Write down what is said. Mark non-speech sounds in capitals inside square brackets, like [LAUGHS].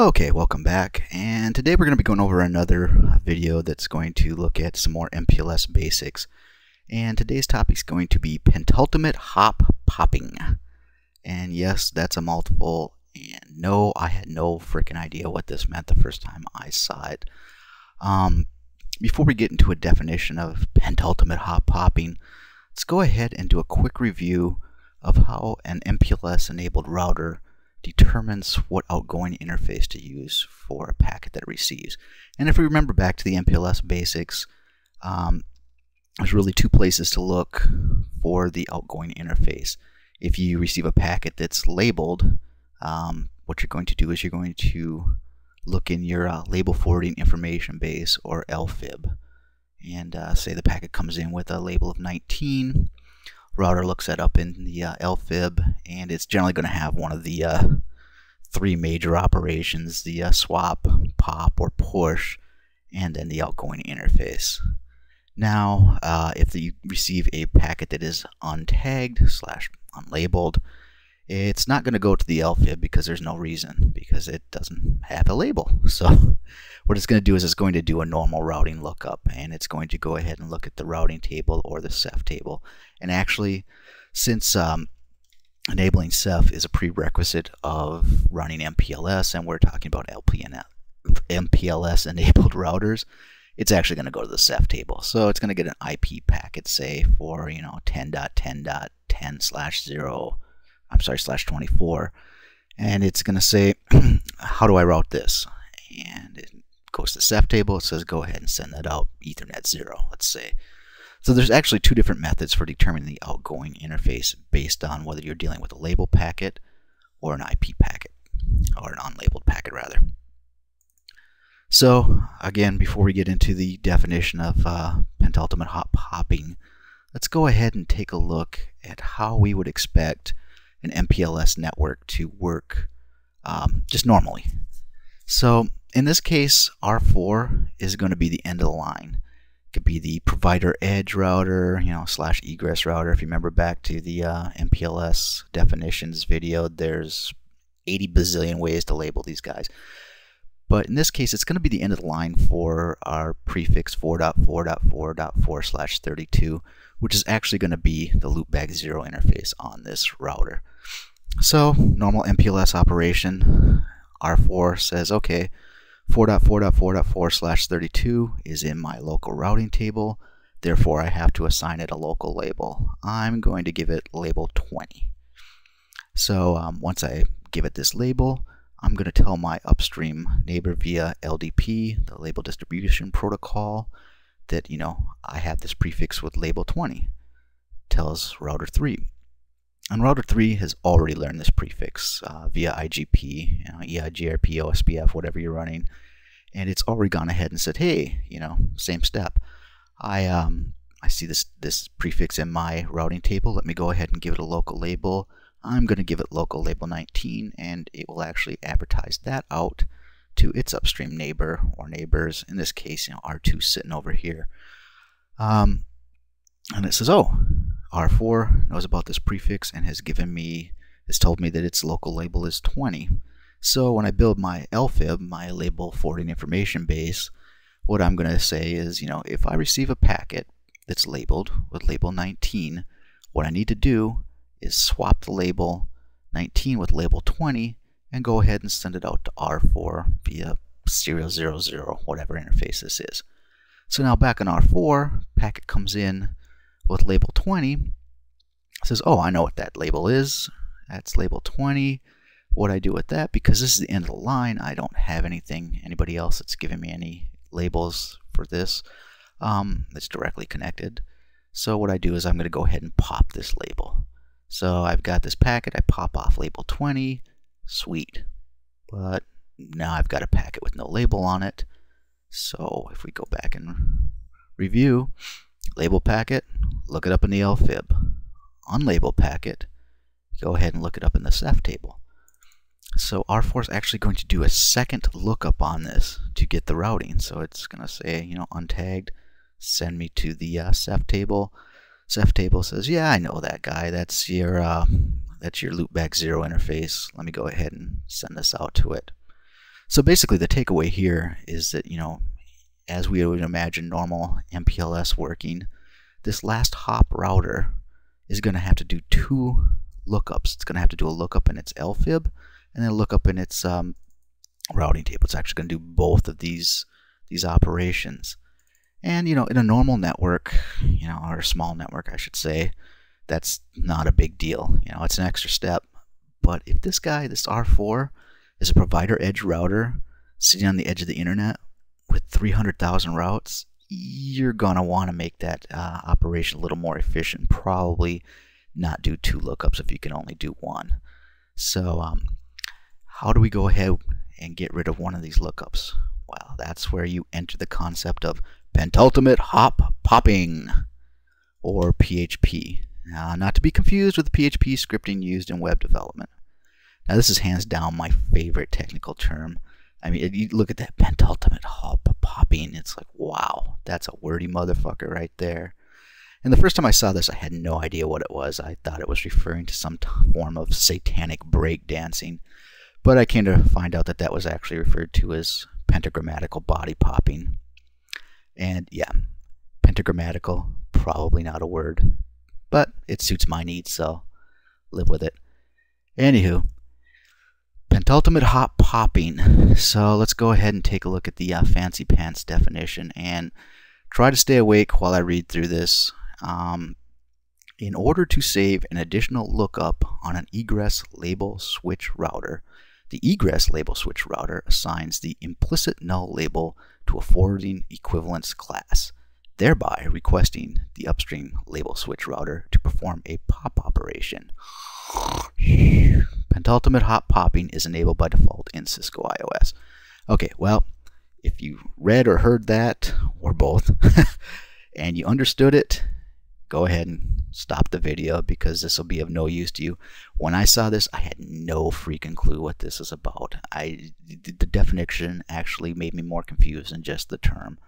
Okay, welcome back. And today we're going to be going over another video that's going to look at some more MPLS basics. And today's topic is going to be pentultimate hop popping. And yes, that's a multiple. And no, I had no freaking idea what this meant the first time I saw it. Um, before we get into a definition of pentultimate hop popping, let's go ahead and do a quick review of how an MPLS enabled router determines what outgoing interface to use for a packet that receives. And if we remember back to the MPLS basics, um, there's really two places to look for the outgoing interface. If you receive a packet that's labeled, um, what you're going to do is you're going to look in your uh, label forwarding information base or LFIB and uh, say the packet comes in with a label of 19 router looks that up in the uh, LFIB, and it's generally going to have one of the uh, three major operations, the uh, swap, pop, or push, and then the outgoing interface. Now, uh, if you receive a packet that is untagged slash unlabeled, it's not going to go to the LFIB because there's no reason, because it doesn't have a label. [LAUGHS] So what it's going to do is it's going to do a normal routing lookup, and it's going to go ahead and look at the routing table or the CEF table. And actually, since um, enabling CEF is a prerequisite of running MPLS, and we're talking about LPN, MPLS enabled [LAUGHS] routers, it's actually going to go to the CEF table. So it's going to get an IP packet, say, for, you know, 10.10.10 slash 0 I'm sorry, slash 24. And it's going to say, [CLEARS THROAT] how do I route this? And it goes to the CEF table. It says, go ahead and send that out Ethernet 0, let's say. So there's actually two different methods for determining the outgoing interface based on whether you're dealing with a label packet or an IP packet, or an unlabeled packet rather. So again, before we get into the definition of uh, pentultimate hop hopping, let's go ahead and take a look at how we would expect an MPLS network to work um, just normally. So in this case, R4 is going to be the end of the line. It could be the provider edge router, you know, slash egress router. If you remember back to the uh, MPLS definitions video, there's 80 bazillion ways to label these guys. But in this case, it's going to be the end of the line for our prefix 4.4.4.4 slash 32, which is actually going to be the loopback 0 interface on this router. So, normal MPLS operation, R4 says, okay, 4.4.4.4 slash 32 is in my local routing table, therefore I have to assign it a local label. I'm going to give it label 20. So um, once I give it this label, I'm going to tell my upstream neighbor via LDP, the label distribution protocol, that, you know, I have this prefix with label 20. Tells router 3. And router 3 has already learned this prefix uh, via IGP, you know, EIGRP, OSPF, whatever you're running. And it's already gone ahead and said, hey, you know, same step. I, um, I see this, this prefix in my routing table. Let me go ahead and give it a local label. I'm going to give it local label 19, and it will actually advertise that out to its upstream neighbor or neighbors. In this case, you know, R2 sitting over here. Um, and it says, oh, R4 knows about this prefix and has given me, has told me that its local label is 20. So when I build my LFIB, my label forwarding information base, what I'm going to say is, you know, if I receive a packet that's labeled with label 19, what I need to do is swap the label 19 with label 20 and go ahead and send it out to R4 via serial 000, whatever interface this is. So now back on R4, packet comes in with label 20. says, oh, I know what that label is. That's label 20. What I do with that, because this is the end of the line, I don't have anything, anybody else that's giving me any labels for this um, that's directly connected. So what I do is I'm going to go ahead and pop this label. So I've got this packet, I pop off label 20, sweet. But now I've got a packet with no label on it. So if we go back and review, label packet, look it up in the LFIB. Unlabeled packet, go ahead and look it up in the CEF table. So R4 is actually going to do a second lookup on this to get the routing. So it's going to say, you know, untagged, send me to the uh, CEF table. CEF table says, yeah, I know that guy. That's your uh, that's your loopback zero interface. Let me go ahead and send this out to it. So basically, the takeaway here is that, you know, as we would imagine normal MPLS working, this last hop router is going to have to do two lookups. It's going to have to do a lookup in its LFIB and then look up in its um, routing table. It's actually going to do both of these these operations. And you know, in a normal network, you know, or a small network, I should say, that's not a big deal. You know, it's an extra step. But if this guy, this R4, is a provider edge router sitting on the edge of the internet with 300,000 routes, you're gonna want to make that uh, operation a little more efficient. Probably not do two lookups if you can only do one. So, um, how do we go ahead and get rid of one of these lookups? Well, that's where you enter the concept of pentultimate hop popping, or PHP. Not to be confused with the PHP scripting used in web development. Now, this is hands down my favorite technical term. I mean, you look at that pentultimate hop popping, it's like, wow, that's a wordy motherfucker right there. And the first time I saw this, I had no idea what it was. I thought it was referring to some form of satanic break dancing. But I came to find out that that was actually referred to as pentagrammatical body popping. And yeah, pentagrammatical, probably not a word, but it suits my needs, so live with it. Anywho, pentultimate hop popping. So let's go ahead and take a look at the uh, fancy pants definition and try to stay awake while I read through this. Um, in order to save an additional lookup on an egress label switch router, the egress label switch router assigns the implicit null label to a forwarding equivalence class, thereby requesting the upstream label switch router to perform a pop operation. Pentultimate hop popping is enabled by default in Cisco IOS. Okay, well, if you read or heard that, or both, [LAUGHS] and you understood it, go ahead and stop the video because this will be of no use to you. When I saw this, I had no freaking clue what this is about. I the definition actually made me more confused than just the term.